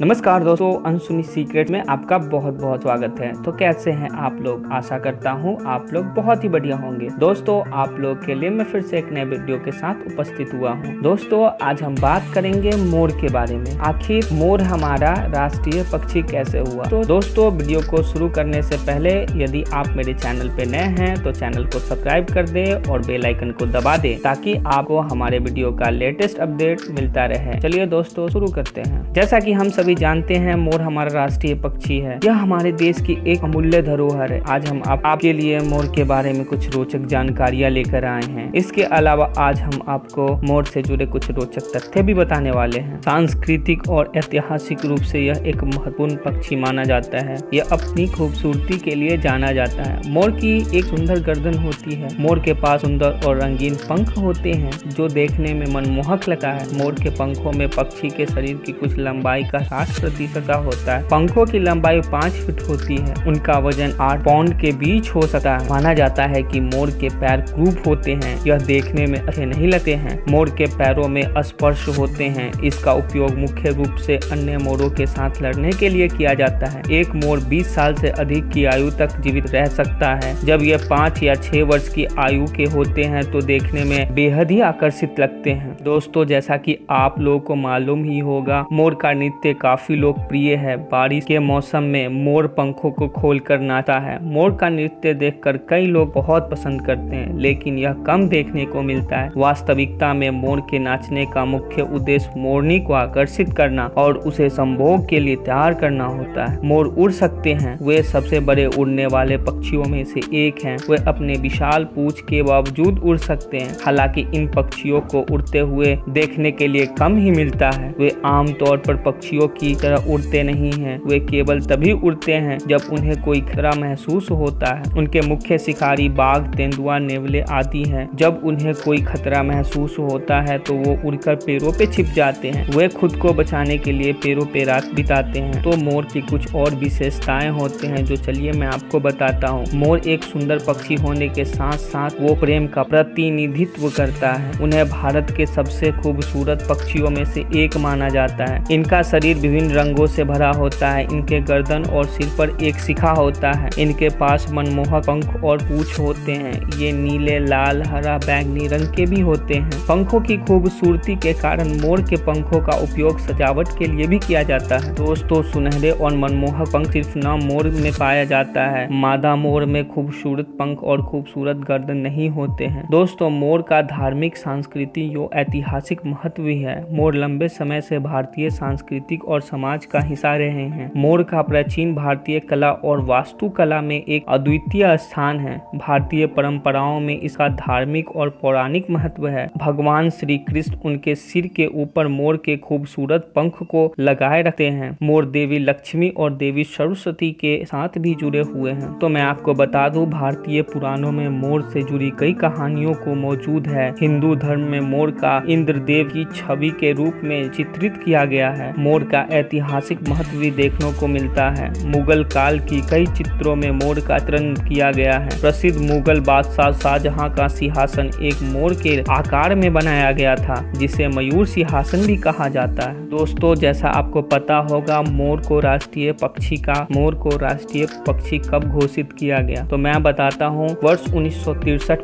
नमस्कार दोस्तों, अनसुनी सीक्रेट में आपका बहुत बहुत स्वागत है। तो कैसे हैं आप लोग? आशा करता हूँ आप लोग बहुत ही बढ़िया होंगे। दोस्तों, आप लोग के लिए मैं फिर से एक नए वीडियो के साथ उपस्थित हुआ हूँ। दोस्तों, आज हम बात करेंगे मोर के बारे में। आखिर मोर हमारा राष्ट्रीय पक्षी कैसे हुआ? तो दोस्तों, वीडियो को शुरू करने से पहले यदि आप मेरे चैनल पे नए हैं तो चैनल को सब्सक्राइब कर दे और बेलाइकन को दबा दे ताकि आपको हमारे वीडियो का लेटेस्ट अपडेट मिलता रहे। चलिए दोस्तों, शुरू करते हैं। जैसा की हम सभी जानते हैं मोर हमारा राष्ट्रीय पक्षी है। यह हमारे देश की एक अमूल्य धरोहर है। आज हम आप, आपके लिए मोर के बारे में कुछ रोचक जानकारियाँ लेकर आए हैं। इसके अलावा आज हम आपको मोर से जुड़े कुछ रोचक तथ्य भी बताने वाले हैं। सांस्कृतिक और ऐतिहासिक रूप से यह एक महत्वपूर्ण पक्षी माना जाता है। यह अपनी खूबसूरती के लिए जाना जाता है। मोर की एक सुंदर गर्दन होती है। मोर के पास सुंदर और रंगीन पंख होते हैं जो देखने में मनमोहक लगता है। मोर के पंखों में पक्षी के शरीर की कुछ लंबाई का साठ प्रतिशत का होता है। पंखों की लंबाई पाँच फीट होती है। उनका वज़न आठ पाउंड के बीच हो सकता है। माना जाता है कि मोर के पैर क्रूप होते हैं। यह देखने में अच्छे नहीं लगते हैं। मोर के पैरों में स्पर्श होते हैं। इसका उपयोग मुख्य रूप से अन्य मोरों के साथ लड़ने के लिए किया जाता है। एक मोर 20 साल से अधिक की आयु तक जीवित रह सकता है। जब यह पाँच या छह वर्ष की आयु के होते हैं तो देखने में बेहद ही आकर्षित लगते हैं। दोस्तों, जैसा कि आप लोगों को मालूम ही होगा, मोर का नृत्य काफ़ी लोकप्रिय है। बारिश के मौसम में मोर पंखों को खोल कर नाचता है। मोर का नृत्य देखकर कई लोग बहुत पसंद करते हैं, लेकिन यह कम देखने को मिलता है। वास्तविकता में मोर के नाचने का मुख्य उद्देश्य मोरनी को आकर्षित करना और उसे संभोग के लिए तैयार करना होता है। मोर उड़ सकते हैं। वे सबसे बड़े उड़ने वाले पक्षियों में से एक हैं। वे अपने विशाल पूछ के बावजूद उड़ सकते हैं। हालाँकि इन पक्षियों को उड़ते हुए देखने के लिए कम ही मिलता है। वे आमतौर पर पक्षियों की तरह उड़ते नहीं हैं। वे केवल तभी उड़ते हैं जब उन्हें कोई खतरा महसूस होता है। उनके मुख्य शिकारी बाघ, तेंदुआ, नेवले आदि हैं। जब उन्हें कोई खतरा महसूस होता है तो वो उड़कर पेड़ों पे छिप जाते हैं। वे खुद को बचाने के लिए पेड़ों पे रात बिताते हैं। तो मोर की कुछ और विशेषताएँ होते हैं जो चलिए मैं आपको बताता हूँ। मोर एक सुंदर पक्षी होने के साथ साथ वो प्रेम का प्रतिनिधित्व करता है। उन्हें भारत के सबसे खूबसूरत पक्षियों में से एक माना जाता है। इनका शरीर विभिन्न रंगों से भरा होता है। इनके गर्दन और सिर पर एक शिखा होता है। इनके पास मनमोहक पंख और पूछ होते हैं। ये नीले, लाल, हरा, बैंगनी रंग के भी होते हैं। पंखों की खूबसूरती के कारण मोर के पंखों का उपयोग सजावट के लिए भी किया जाता है। दोस्तों, सुनहरे और मनमोहक पंख सिर्फ़ न मोर में पाया जाता है। मादा मोर में खूबसूरत पंख और खूबसूरत गर्दन नहीं होते हैं। दोस्तों, मोर का धार्मिक, सांस्कृतिक जो ऐतिहासिक महत्व है। मोर लंबे समय से भारतीय सांस्कृतिक और समाज का हिस्सा रहे हैं। मोर का प्राचीन भारतीय कला और वास्तुकला में एक अद्वितीय स्थान है। भारतीय परंपराओं में इसका धार्मिक और पौराणिक महत्व है। भगवान श्री कृष्ण उनके सिर के ऊपर मोर के खूबसूरत पंख को लगाए रखते हैं। मोर देवी लक्ष्मी और देवी सरस्वती के साथ भी जुड़े हुए हैं। तो मैं आपको बता दूँ, भारतीय पुराणों में मोर से जुड़ी कई कहानियों को मौजूद है। हिंदू धर्म में मोर का इंद्रदेव की छवि के रूप में चित्रित किया गया है। मोर का ऐतिहासिक महत्व भी देखने को मिलता है। मुगल काल की कई चित्रों में मोर का चित्रण किया गया है। प्रसिद्ध मुगल बादशाह शाहजहां का सिंहासन एक मोर के आकार में बनाया गया था, जिसे मयूर सिंहासन भी कहा जाता है। दोस्तों, जैसा आपको पता होगा, मोर को राष्ट्रीय पक्षी का, मोर को राष्ट्रीय पक्षी कब घोषित किया गया? तो मैं बताता हूँ, वर्ष उन्नीस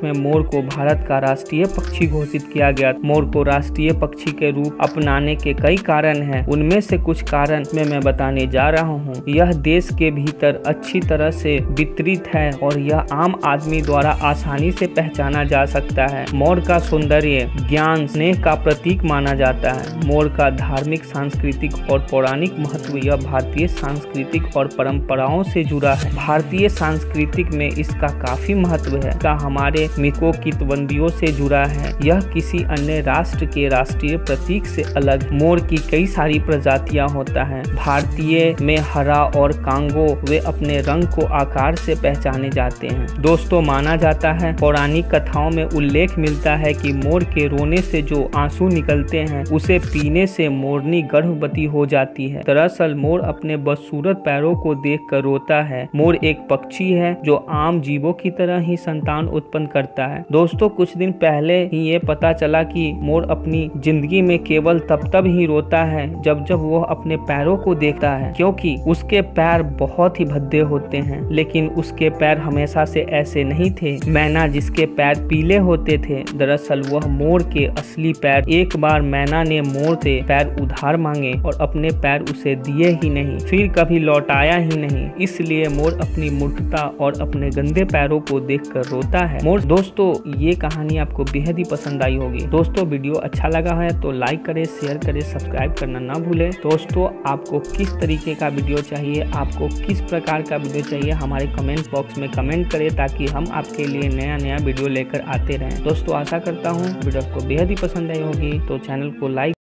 में मोर को भारत का राष्ट्रीय पक्षी घोषित किया गया। मोर को राष्ट्रीय पक्षी के रूप अपनाने के कई कारण हैं। उनमें से कुछ कारण में मैं बताने जा रहा हूँ। यह देश के भीतर अच्छी तरह से वितरित है और यह आम आदमी द्वारा आसानी से पहचाना जा सकता है। मोर का सौंदर्य, ज्ञान, स्नेह का प्रतीक माना जाता है। मोर का धार्मिक, सांस्कृतिक और पौराणिक महत्व यह भारतीय सांस्कृतिक और परंपराओं से जुड़ा है। भारतीय सांस्कृतिक में इसका काफ़ी महत्व है। का हमारे मिको कितबंदियों से जुड़ा है। यह किसी अन्य राष्ट्र के राष्ट्रीय प्रतीक से अलग। मोर की कई सारी प्रजातियाँ होता होता है। भारतीय में हरा और कांगो, वे अपने रंग को आकार से पहचाने जाते हैं। दोस्तों, माना जाता है, पौराणिक कथाओं में उल्लेख मिलता है कि मोर के रोने से जो आँसू निकलते हैं, उसे पीने से मोरनी गर्भवती हो जाती है। दरअसल, मोर अपने बदसूरत पैरों को देख कर रोता है। मोर एक पक्षी है, जो आम जीवों की तरह ही संतान उत्पन्न करता है। दोस्तों, कुछ दिन पहले ही ये पता चला कि मोर अपनी ज़िंदगी में केवल तब तब ही रोता है, जब जब वो वह अपने पैरों को देखता है, क्योंकि उसके पैर बहुत ही भद्दे होते हैं। लेकिन उसके पैर हमेशा से ऐसे नहीं थे। मैना जिसके पैर पीले होते थे, दरअसल वह मोर के असली पैर। एक बार मैना ने मोर से पैर उधार मांगे और अपने पैर उसे दिए ही नहीं, फिर कभी लौटाया ही नहीं। इसलिए मोर अपनी मूर्खता और अपने गंदे पैरों को देखकर रोता है। मोर, दोस्तों, ये कहानी आपको बेहद ही पसंद आई होगी। दोस्तों, वीडियो अच्छा लगा है तो लाइक करे, शेयर करे, सब्सक्राइब करना ना भूलें। दोस्तों, आपको किस तरीके का वीडियो चाहिए, आपको किस प्रकार का वीडियो चाहिए, हमारे कमेंट बॉक्स में कमेंट करें ताकि हम आपके लिए नया नया वीडियो लेकर आते रहें। दोस्तों, आशा करता हूँ वीडियो आपको बेहद ही पसंद आई होगी तो चैनल को लाइक